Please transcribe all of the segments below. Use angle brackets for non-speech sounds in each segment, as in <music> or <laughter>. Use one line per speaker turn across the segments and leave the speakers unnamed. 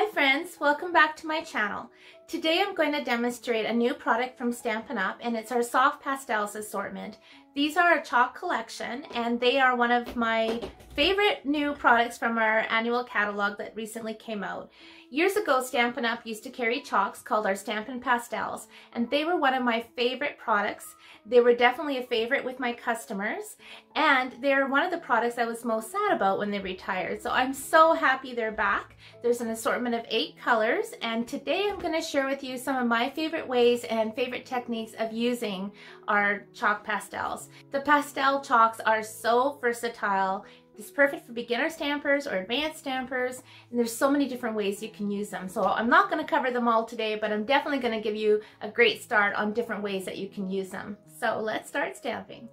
Hi friends, welcome back to my channel. Today I'm going to demonstrate a new product from Stampin' Up! and it's our Soft Pastels assortment. These are a chalk collection and they are one of my favorite new products from our annual catalog that recently came out. Years ago, Stampin' Up! used to carry chalks called our Stampin' Pastels and they were one of my favorite products. They were definitely a favorite with my customers and they're one of the products I was most sad about when they retired. So I'm so happy they're back. There's an assortment of eight colors and today I'm going to share with you some of my favorite ways and favorite techniques of using our chalk pastels. The pastel chalks are so versatile. It's perfect for beginner stampers or advanced stampers, and there's so many different ways you can use them. So I'm not going to cover them all today, but I'm definitely going to give you a great start on different ways that you can use them. So let's start stamping.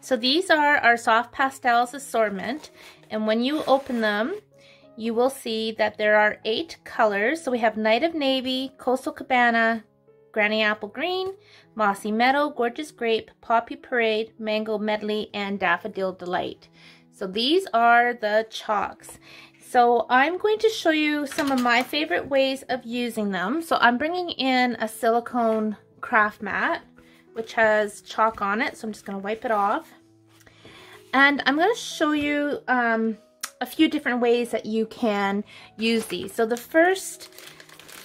So these are our soft pastels assortment, and when you open them, you will see that there are eight colors. So we have Night of Navy, Coastal Cabana, Granny Apple Green, Mossy Meadow, Gorgeous Grape, Poppy Parade, Mango Medley, and Daffodil Delight. So these are the chalks. So I'm going to show you some of my favorite ways of using them. So I'm bringing in a silicone craft mat, which has chalk on it. So I'm just going to wipe it off. And I'm going to show you um, a few different ways that you can use these. So the first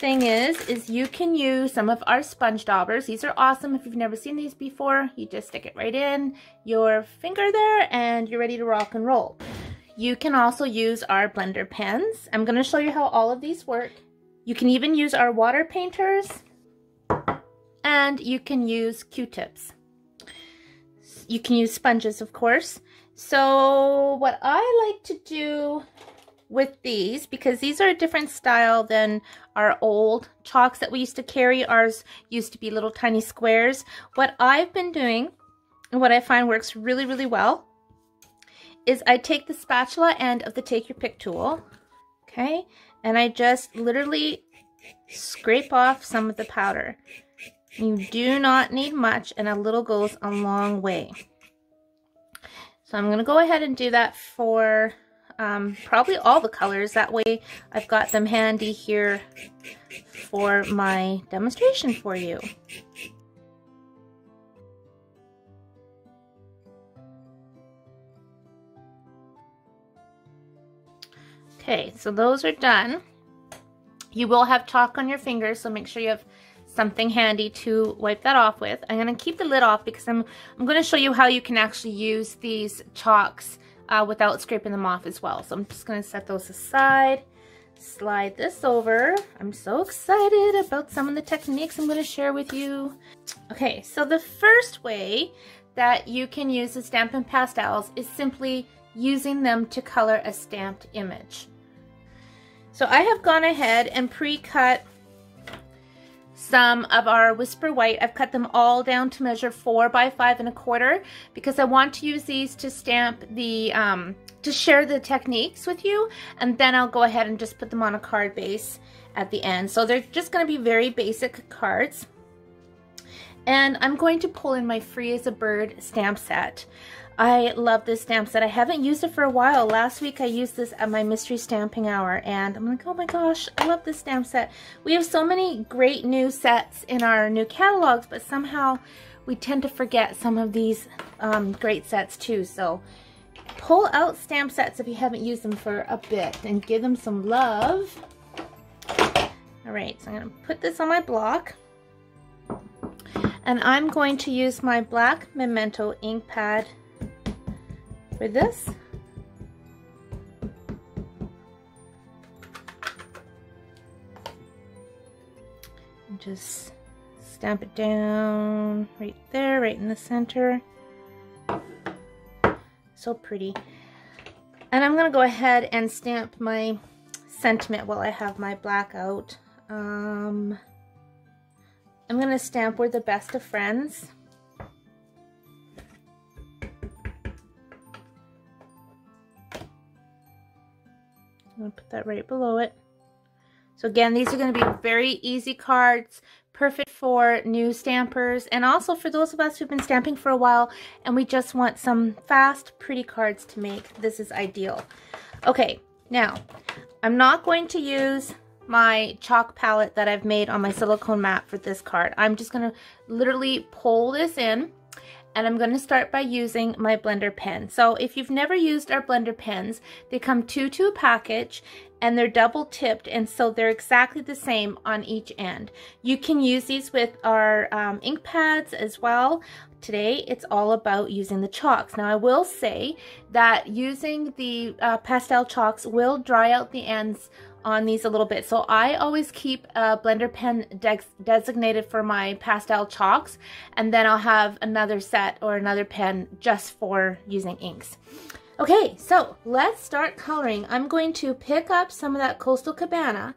thing is, is you can use some of our sponge daubers. These are awesome. If you've never seen these before, you just stick it right in your finger there and you're ready to rock and roll. You can also use our blender pens. I'm going to show you how all of these work. You can even use our water painters and you can use Q-tips. You can use sponges, of course. So what I like to do with these, because these are a different style than our old chalks that we used to carry. Ours used to be little tiny squares. What I've been doing, and what I find works really, really well, is I take the spatula end of the Take Your Pick tool, okay, and I just literally scrape off some of the powder. You do not need much, and a little goes a long way. So I'm going to go ahead and do that for um, probably all the colors. That way I've got them handy here for my demonstration for you. Okay, so those are done. You will have chalk on your fingers, so make sure you have something handy to wipe that off with. I'm going to keep the lid off because I'm, I'm going to show you how you can actually use these chalks uh, without scraping them off as well. So I'm just going to set those aside, slide this over. I'm so excited about some of the techniques I'm going to share with you. Okay, so the first way that you can use the Stampin' Pastels is simply using them to color a stamped image. So I have gone ahead and pre-cut some of our Whisper White. I've cut them all down to measure four by five and a quarter because I want to use these to stamp the, um, to share the techniques with you. And then I'll go ahead and just put them on a card base at the end. So they're just going to be very basic cards. And I'm going to pull in my Free as a Bird stamp set. I love this stamp set. I haven't used it for a while. Last week I used this at my mystery stamping hour and I'm like, oh my gosh, I love this stamp set. We have so many great new sets in our new catalogs, but somehow we tend to forget some of these um, great sets too. So pull out stamp sets if you haven't used them for a bit and give them some love. All right, so I'm gonna put this on my block. And I'm going to use my black Memento ink pad for this. Just stamp it down right there, right in the center. So pretty. And I'm going to go ahead and stamp my sentiment while I have my black out. Um, I'm going to stamp We're the Best of Friends. That right below it. So again, these are going to be very easy cards, perfect for new stampers, and also for those of us who've been stamping for a while and we just want some fast, pretty cards to make. This is ideal. Okay, now, I'm not going to use my chalk palette that I've made on my silicone mat for this card. I'm just going to literally pull this in and I'm going to start by using my blender pen. So if you've never used our blender pens, they come two to a package and they're double tipped and so they're exactly the same on each end. You can use these with our um, ink pads as well. Today it's all about using the chalks. Now I will say that using the uh, pastel chalks will dry out the ends on these a little bit. So I always keep a blender pen designated for my pastel chalks and then I'll have another set or another pen just for using inks. Okay, so let's start coloring. I'm going to pick up some of that Coastal Cabana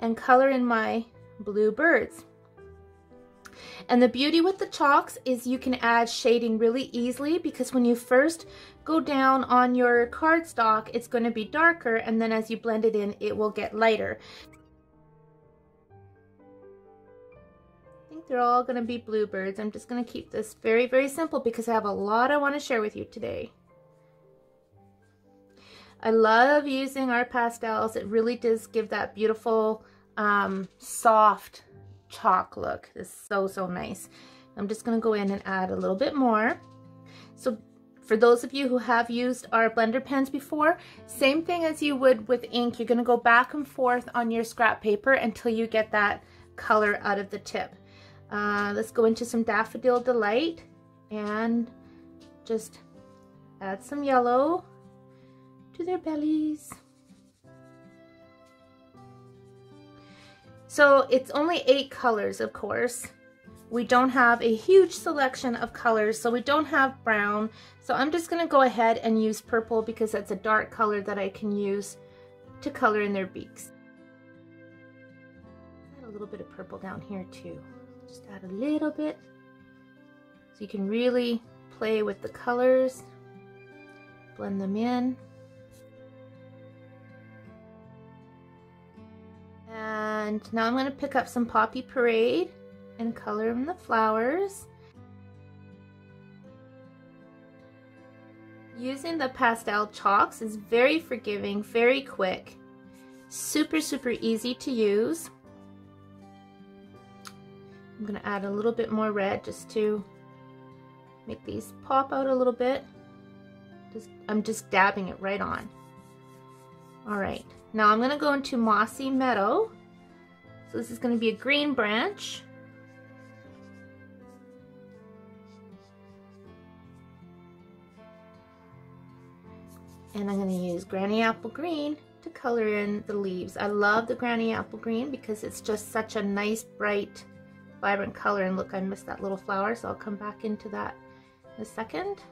and color in my blue birds. And the beauty with the chalks is you can add shading really easily because when you first go down on your cardstock, it's going to be darker and then as you blend it in, it will get lighter. I think they're all going to be bluebirds. I'm just going to keep this very, very simple because I have a lot I want to share with you today. I love using our pastels. It really does give that beautiful, um, soft chalk look. This is so, so nice. I'm just going to go in and add a little bit more. So for those of you who have used our blender pens before, same thing as you would with ink. You're going to go back and forth on your scrap paper until you get that color out of the tip. Uh, let's go into some Daffodil Delight and just add some yellow to their bellies. So it's only eight colors, of course. We don't have a huge selection of colors, so we don't have brown. So I'm just gonna go ahead and use purple because that's a dark color that I can use to color in their beaks. Add a little bit of purple down here too. Just add a little bit. So you can really play with the colors, blend them in. And now I'm going to pick up some Poppy Parade and color in the flowers. Using the pastel chalks is very forgiving, very quick, super, super easy to use. I'm going to add a little bit more red just to make these pop out a little bit. Just, I'm just dabbing it right on. All right, now I'm going to go into Mossy Meadow. So this is going to be a green branch. And I'm going to use Granny Apple Green to color in the leaves. I love the Granny Apple Green because it's just such a nice, bright, vibrant color. And look, I missed that little flower, so I'll come back into that in a second.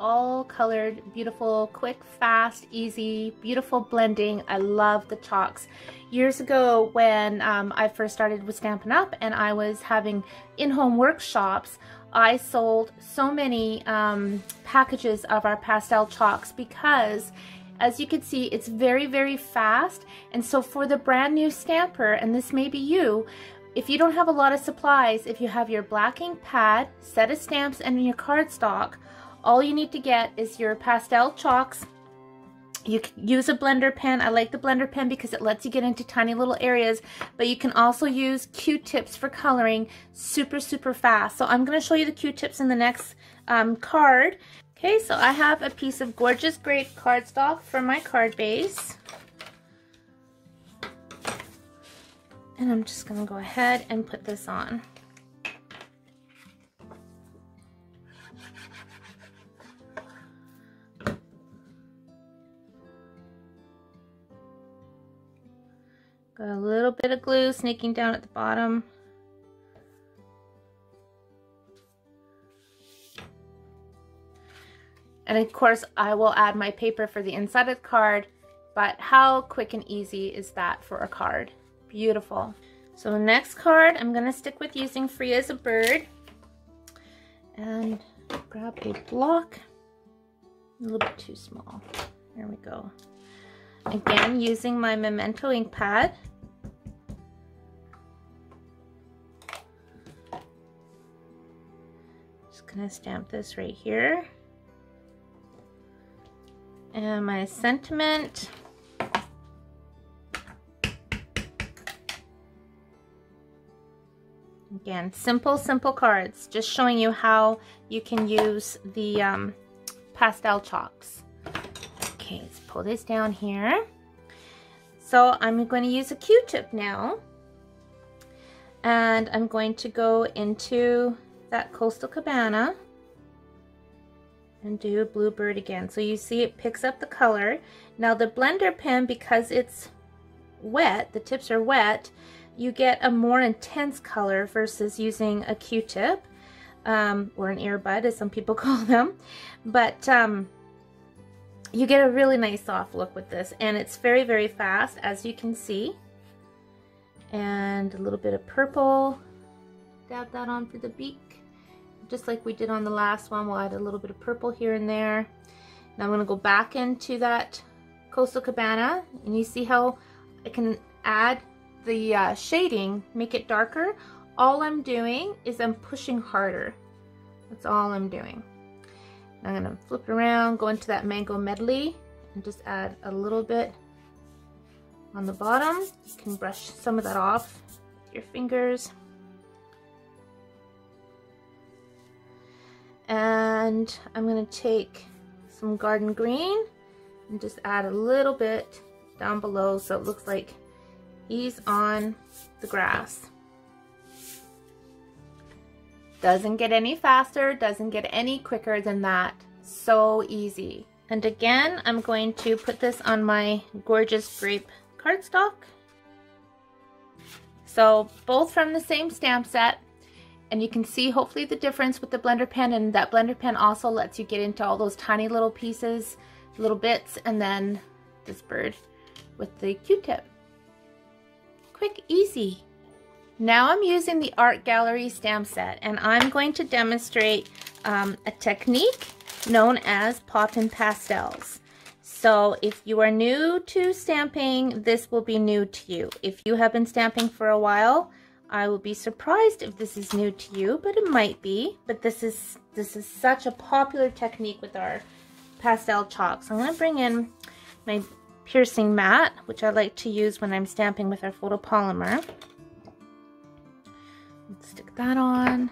All colored, beautiful, quick, fast, easy, beautiful blending. I love the chalks. Years ago when um, I first started with Stampin' Up! and I was having in-home workshops, I sold so many um, packages of our pastel chalks because as you can see, it's very, very fast. And so for the brand new stamper, and this may be you, if you don't have a lot of supplies, if you have your black ink pad, set of stamps, and your cardstock, all you need to get is your pastel chalks. You can use a blender pen. I like the blender pen because it lets you get into tiny little areas, but you can also use Q-tips for coloring super, super fast. So I'm going to show you the Q-tips in the next um, card. Okay, so I have a piece of Gorgeous Grape cardstock for my card base. And I'm just going to go ahead and put this on. A little bit of glue sneaking down at the bottom. And of course, I will add my paper for the inside of the card, but how quick and easy is that for a card? Beautiful. So the next card, I'm gonna stick with using Free as a Bird. And grab a block, a little bit too small. There we go. Again, using my Memento ink pad. Gonna stamp this right here. And my sentiment. Again, simple, simple cards, just showing you how you can use the um, pastel chalks. Okay, let's pull this down here. So I'm going to use a Q-tip now. And I'm going to go into that Coastal Cabana and do a bluebird again. So you see it picks up the color. Now the blender pen, because it's wet, the tips are wet, you get a more intense color versus using a Q-tip um, or an earbud as some people <laughs> call them. But um, you get a really nice soft look with this and it's very, very fast as you can see. And a little bit of purple, dab that on for the beak. Just like we did on the last one, we'll add a little bit of purple here and there. Now I'm gonna go back into that Coastal Cabana and you see how I can add the uh, shading, make it darker. All I'm doing is I'm pushing harder. That's all I'm doing. I'm gonna flip it around, go into that mango medley, and just add a little bit on the bottom. You can brush some of that off with your fingers. And I'm gonna take some garden green and just add a little bit down below so it looks like he's on the grass. Doesn't get any faster, doesn't get any quicker than that. So easy. And again, I'm going to put this on my gorgeous grape cardstock. So both from the same stamp set. And you can see hopefully the difference with the blender pen and that blender pen also lets you get into all those tiny little pieces, little bits, and then this bird with the Q-tip. Quick, easy. Now I'm using the Art Gallery stamp set and I'm going to demonstrate um, a technique known as Poppin' Pastels. So if you are new to stamping, this will be new to you. If you have been stamping for a while, I will be surprised if this is new to you, but it might be. But this is this is such a popular technique with our pastel chalks. I'm going to bring in my piercing mat, which I like to use when I'm stamping with our photopolymer. Let's stick that on.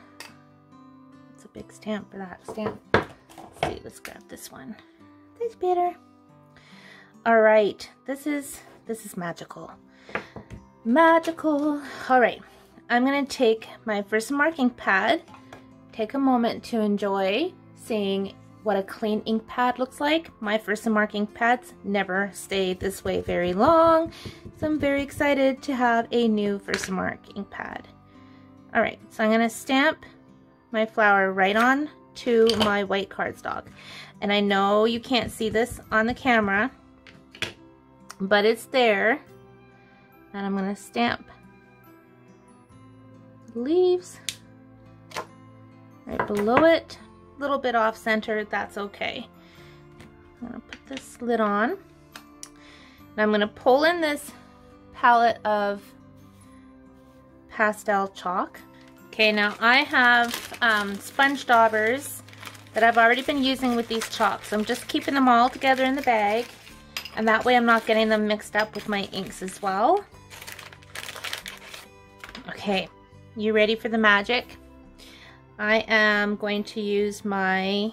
It's a big stamp for that stamp. Let's see, let's grab this one. Thanks, Peter. All right, this is this is magical. Magical. All right, I'm gonna take my Versamark ink pad, take a moment to enjoy seeing what a clean ink pad looks like. My first marking pads never stay this way very long, so I'm very excited to have a new Versamark ink pad. All right, so I'm gonna stamp my flower right on to my white cardstock. And I know you can't see this on the camera, but it's there. And I'm gonna stamp leaves right below it. A little bit off center, that's okay. I'm gonna put this lid on. And I'm gonna pull in this palette of pastel chalk. Okay, now I have um, sponge daubers that I've already been using with these chalks. I'm just keeping them all together in the bag. And that way I'm not getting them mixed up with my inks as well. Okay, you ready for the magic? I am going to use my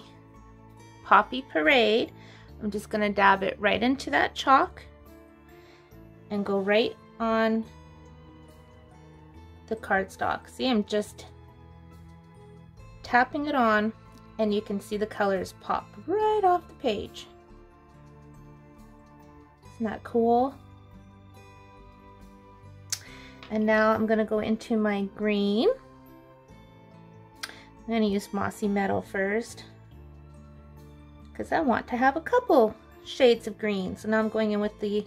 Poppy Parade. I'm just going to dab it right into that chalk and go right on the cardstock. See, I'm just tapping it on and you can see the colors pop right off the page. Isn't that cool? And now I'm going to go into my green. I'm going to use Mossy Meadow first because I want to have a couple shades of green. So now I'm going in with the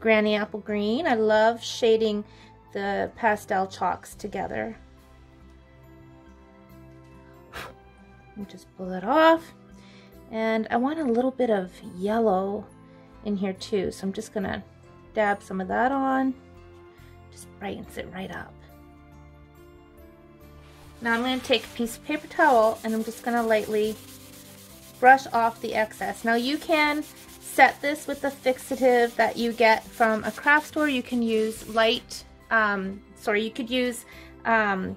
Granny Apple Green. I love shading the pastel chalks together. Just pull it off. And I want a little bit of yellow in here too. So I'm just gonna dab some of that on. Just brightens it right up. Now I'm going to take a piece of paper towel and I'm just going to lightly brush off the excess. Now you can set this with the fixative that you get from a craft store. You can use light, um, sorry, you could use, um,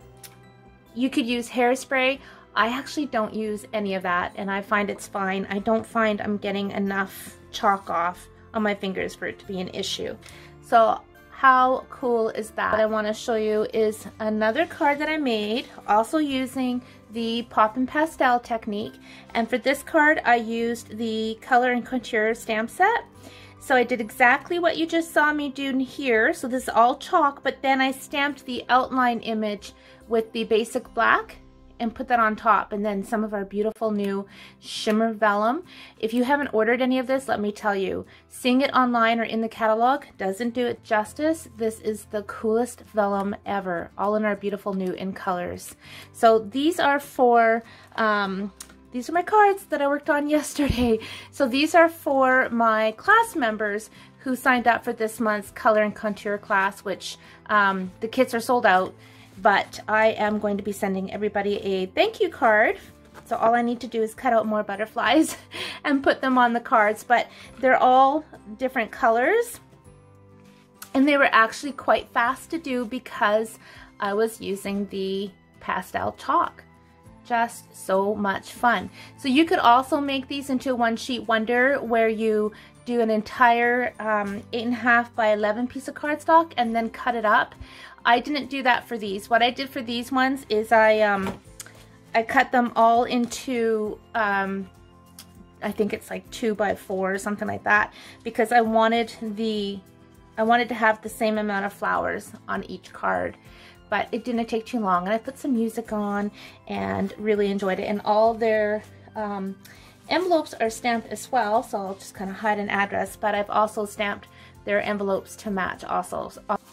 you could use hairspray. I actually don't use any of that and I find it's fine. I don't find I'm getting enough chalk off on my fingers for it to be an issue. So how cool is that? What I want to show you is another card that I made, also using the Poppin' Pastel technique. And for this card, I used the Color and Contour stamp set. So I did exactly what you just saw me do here. So this is all chalk, but then I stamped the outline image with the basic black and put that on top and then some of our beautiful new shimmer vellum. If you haven't ordered any of this, let me tell you, seeing it online or in the catalog doesn't do it justice. This is the coolest vellum ever, all in our beautiful new in colors. So these are for, um, these are my cards that I worked on <laughs> yesterday. So these are for my class members who signed up for this month's color and contour class, which um, the kits are sold out but I am going to be sending everybody a thank you card. So all I need to do is cut out more butterflies <laughs> and put them on the cards, but they're all different colors. And they were actually quite fast to do because I was using the pastel chalk. Just so much fun. So you could also make these into a one sheet wonder where you do an entire um, 8.5 by 11 piece of cardstock and then cut it up. I didn't do that for these. What I did for these ones is I um, I cut them all into um, I think it's like two by four or something like that because I wanted the I wanted to have the same amount of flowers on each card but it didn't take too long and I put some music on and really enjoyed it and all their um, envelopes are stamped as well so I'll just kind of hide an address but I've also stamped their envelopes to match also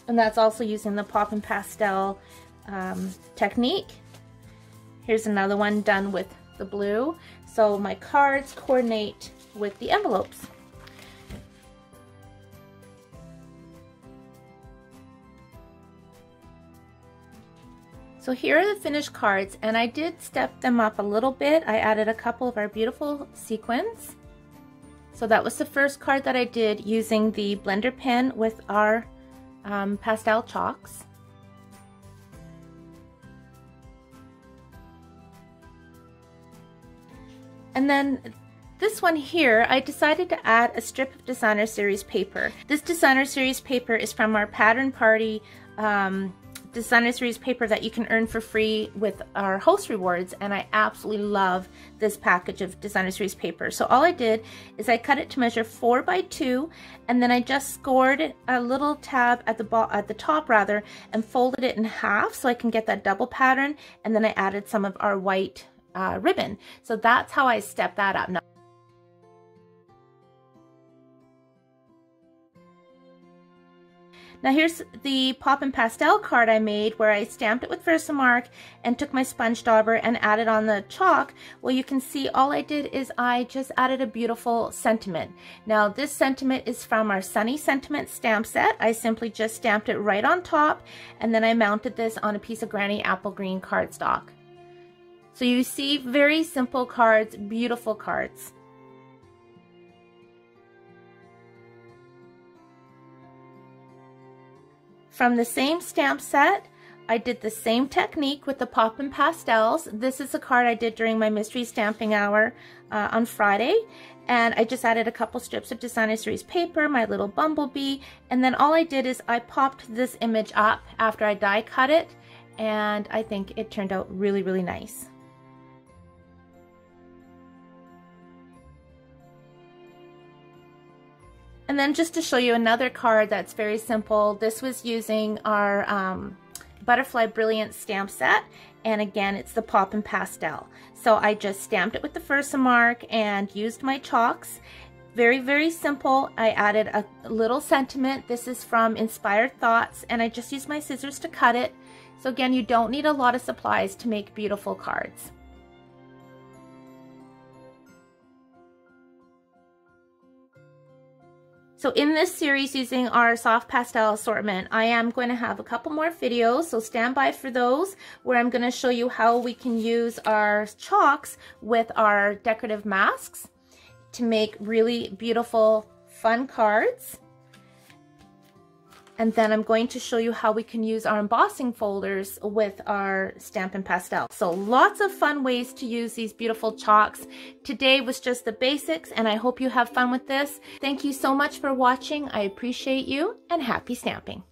and that's also using the Poppin' Pastel um, technique. Here's another one done with the blue. So my cards coordinate with the envelopes. So here are the finished cards and I did step them up a little bit. I added a couple of our beautiful sequins. So that was the first card that I did using the blender pen with our um, pastel chalks. And then this one here, I decided to add a strip of designer series paper. This designer series paper is from our pattern party um, designer series paper that you can earn for free with our host rewards and I absolutely love this package of designer series paper. So all I did is I cut it to measure four by two and then I just scored a little tab at the at the top rather and folded it in half so I can get that double pattern and then I added some of our white uh, ribbon. So that's how I step that up. Now, Now here's the Poppin' Pastel card I made where I stamped it with Versamark and took my sponge dauber and added on the chalk. Well, you can see all I did is I just added a beautiful sentiment. Now this sentiment is from our Sunny Sentiment stamp set. I simply just stamped it right on top and then I mounted this on a piece of Granny Apple Green cardstock. So you see very simple cards, beautiful cards. From the same stamp set, I did the same technique with the Poppin' Pastels. This is a card I did during my mystery stamping hour uh, on Friday. And I just added a couple strips of Designer Series paper, my little bumblebee. And then all I did is I popped this image up after I die cut it. And I think it turned out really, really nice. And then just to show you another card that's very simple, this was using our um, Butterfly Brilliance stamp set. And again, it's the Poppin' Pastel. So I just stamped it with the Versamark and used my chalks. Very, very simple. I added a little sentiment. This is from Inspired Thoughts, and I just used my scissors to cut it. So again, you don't need a lot of supplies to make beautiful cards. So in this series using our soft pastel assortment, I am going to have a couple more videos, so stand by for those where I'm going to show you how we can use our chalks with our decorative masks to make really beautiful fun cards. And then I'm going to show you how we can use our embossing folders with our Stampin' Pastel. So lots of fun ways to use these beautiful chalks. Today was just the basics and I hope you have fun with this. Thank you so much for watching. I appreciate you and happy stamping.